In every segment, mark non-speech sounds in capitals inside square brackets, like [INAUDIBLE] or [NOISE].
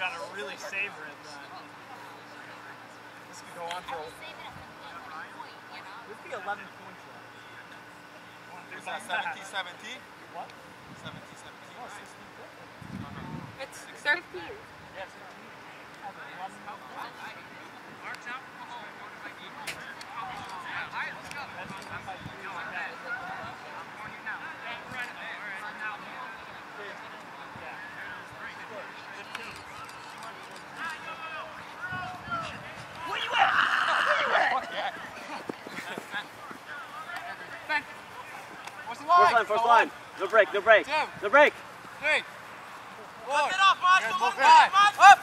got to really savor it then. This could go on for a This could be 11 points. Is that 70 70? What? 70 70. Oh, 16 uh-huh. It's 13. Yeah, 16. Line? line, first line. No break, no break. Two. No break. Three. Four. Lift it up, Marshall, Yes, lift it five. up, Up.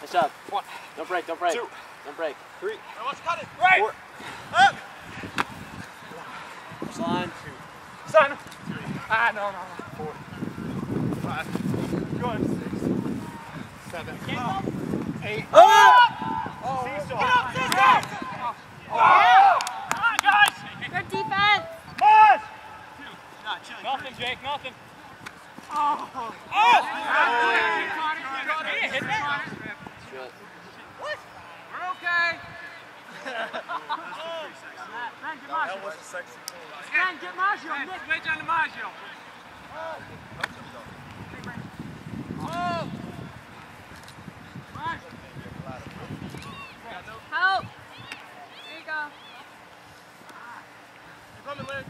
Nice job. One. No break, no break. Two. No break. Three. Now let's cut it. Right. Four. Up. First line. Son. Ah, no, no, no. Four. Five. Good. Six. Seven. Eight. Oh! Seesaw. Get up, Seesaw! Come on, guys! Good defense. Pause! Nothing, Jake, nothing. Oh! He didn't hit that. Shit. We're okay. Ben, get Maggio. was a sexy Ben, get Maggio. Nick, wait on the Maggio. Oh! Maggio. Help. There you go. Coming, Lynn.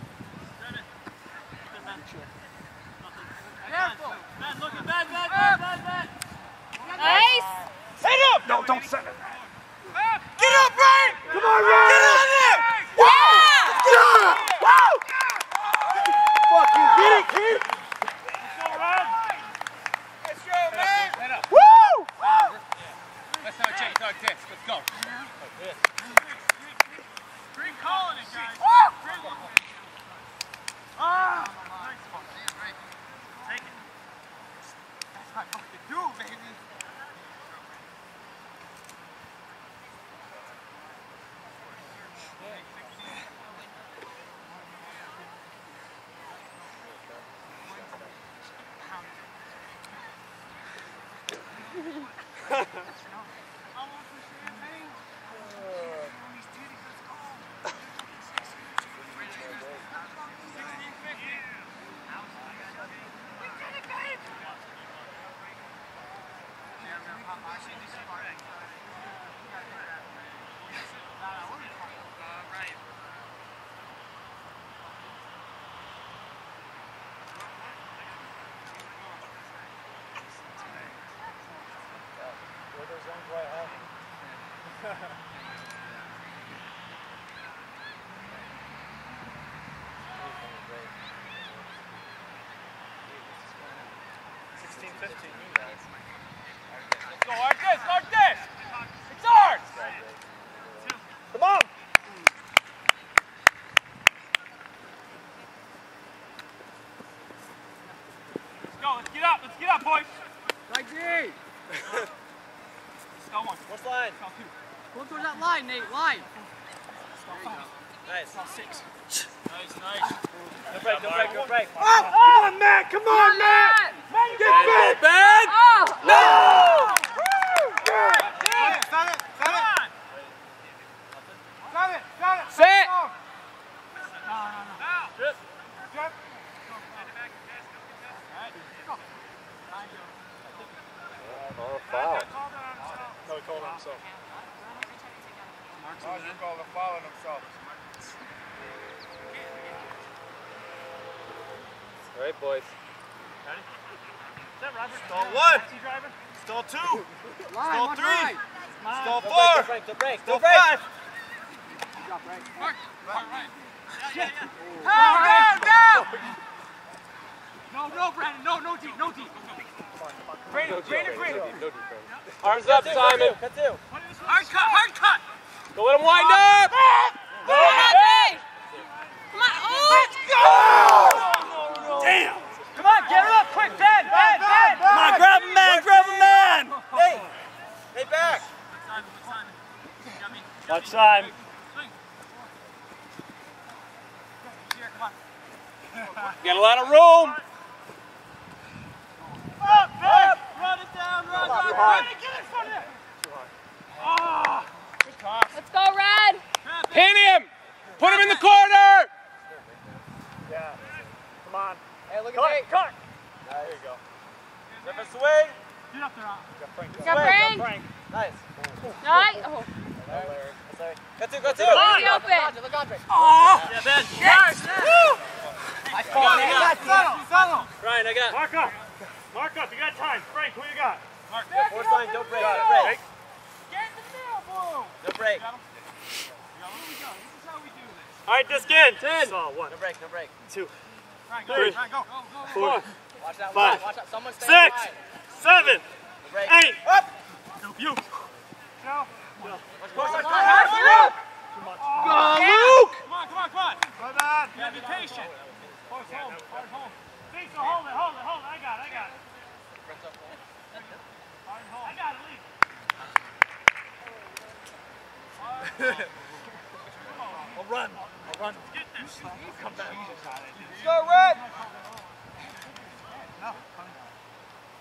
Careful. Ben, look at Ben, Ben, Ben, Ben, Ben. Nice. Set up! No, don't send it. Get up, Ray! Come on, Ray! Get on there! Yeah! Woo! Fucking get it, kid! Let's go, man! Head. Woo! Let's not change like this. Let's go. Green calling it, guys. Ah! Take it. That's my fucking dude, baby. Sixteen, fifteen. Let's go, Artis, Artis! It's ours! Come on! Let's get up, boys! Right [LAUGHS] D. Let's go one. First line. Let's go two. Go towards that line, Nate. Line. Let's go five. Nice. Let's six. Nice, nice. No break, no break, no break. Come on, Matt! Come on, Matt! Get back! Ben! Oh. No! Set it, set it, set it! Set it, set it! Set. No, no, no. Just. Just. Oh, foul. No, he called himself. Marshall called a foul on himself. All right, boys. Ready? Is that Robert? Stall one. Taxi driver? Still two. Line. Still one three. line. Still No four. break, no break, Still no break. five. Drop right. Down, down, down! No, no, Brandon, no, no deep, no deep. Brandon, Brandon, Brandon. Arms up, Simon. Cut two. Hard cut, hard cut! Go let him wind up. Come on, Dave. Come on. Oh. Damn. Come on, get her up quick, Ben, Ben, Ben! Come on, grab him, man. Grab him, man. Hey. Hey, back. Watch time. Get a lot of room. Up, Ben! Run it down, run, run, high. Get in front of it. Ah. Good toss. Let's go, Red. Pin him. Put him in the corner. Yeah. Come on. Hey, look at Cut, Nate. cut. There you go. Step a swing. Get up there. Al. Got Frank. Got Frank. Frank. Nice. Nice. Oh, Go two, go two. Easy open. Andre, look Andre. Oh. Yeah, Ben. Yes. Woo. I call Nate. Settle. Settle. Ryan, I got. Mark up. Mark up. You got time. Frank, who you got? Mark. Four sign, don't break. Don't break. Get in the middle, break. Got him. Yeah, here we go. This is how we do this. All right, disc in. Ten. So, one, No break, no break. two, Ryan, go. Three. Ryan, go. Go, go, go. four, Watch out, Five. watch out. Someone stay Six. wide. seven, No break. eight. Up. You. Watch course, watch Come course. on, Luke. Come on, come on, come on. My bad. You gotta be patient. Hard home, hard home. Think so. Hold it, hold it, hold it. I got it, I got it. Hard home. I got it, leave. I'll run. I'll run. Get this. Come back. Let's go, Red. No,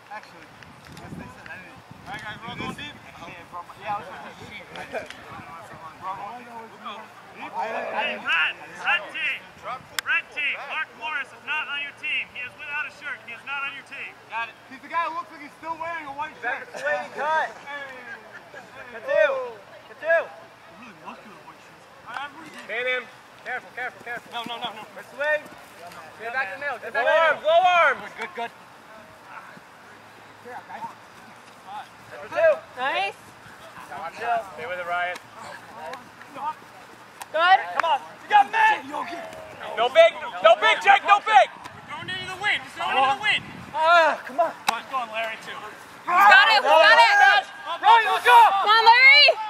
actually, yes, they said I didn't. All right, guys, we're going deep. Yeah, I was going [LAUGHS] deep. Hey, red, red team. Red team. Mark Morris is not on your team. He is without a shirt. He is not on your team. Got it. He's the guy who looks like he's still wearing a white shirt. Swing, cut. Hey. Go two. Go two. Really muscular white shirt. I'm really Hit him. Careful, careful, careful. No, no, no, no. Good swing. Get back in the middle. Get Go back in the arms, middle. go arms. Good, good, good. Number two. Nice. Stay with it, Ryan. Good. Come on. You got me. No big, no big, Jake, no big. Going into the wind. He's going into the wind. Ah, come on. Come on, go on, Larry, too. Got it. We got it. Ryan, let's go. Come on, Larry.